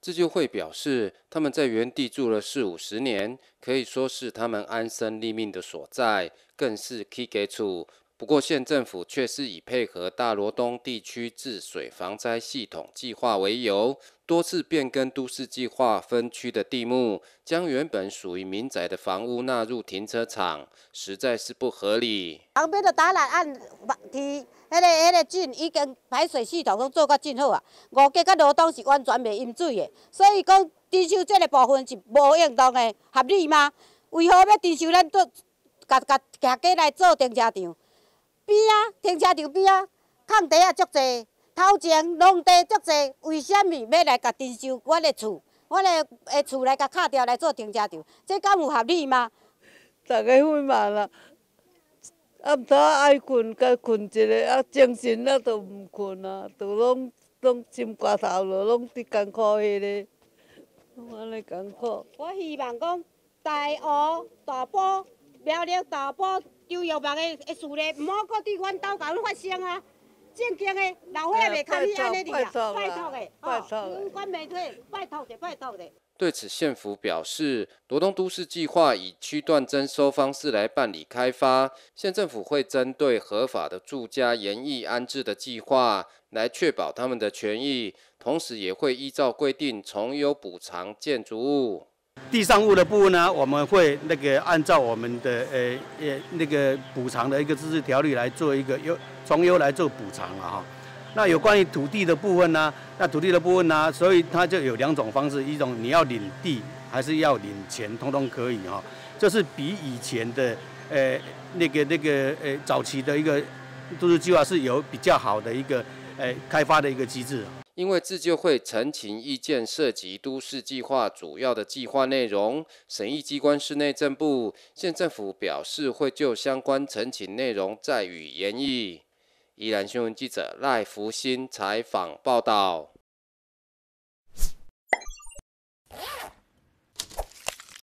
这就会表示，他们在原地住了四五十年，可以说是他们安身立命的所在，更是基础。不过，县政府却是以配合大罗东地区治水防灾系统计划为由，多次变更都市计划分区的地目，将原本属于民宅的房屋纳入停车场，实在是不合理。旁边的打烂按地，迄个迄个井已经排水系统都做甲真好啊，五街甲罗东是完全袂淹水的，所以讲征收这个部分是无应当的，合理吗？为何要征收咱做，甲甲行过来做停车场？边啊，停车场边啊，空地啊足济，头前农地足济，为什么要来甲征收我的厝？我的诶厝来甲卡掉来做停车场，这敢有合理吗？大家烦忙啦，暗早爱困，甲困一下，啊精神啊都毋困啊，都拢拢心肝头了，拢伫艰苦迄个，安尼艰苦。我希望讲大学、大埔、苗栗、大埔。有药房的的事咧，毋好搁伫阮兜甲阮发生啊！正经的老伙仔袂安尼哩啊！拜托的，拜托拜托的，拜托的。对此，县府表示，罗东都市计划以区段征收方式来办理开发，县政府会针对合法的住家严役安置的计划，来确保他们的权益，同时也会依照规定重优补偿建筑物。地上物的部分呢，我们会那个按照我们的呃呃那个补偿的一个自治条例来做一个优从优来做补偿了哈。那有关于土地的部分呢，那土地的部分呢，所以它就有两种方式，一种你要领地还是要领钱，通通可以哈。这是比以前的呃那个那个呃早期的一个都市计划是有比较好的一个呃开发的一个机制。因为自救会陈情意见涉及都市计划主要的计划内容，审议机关是内政部，县政府表示会就相关陈情内容再予研议。宜兰新闻记者赖福新采访报道。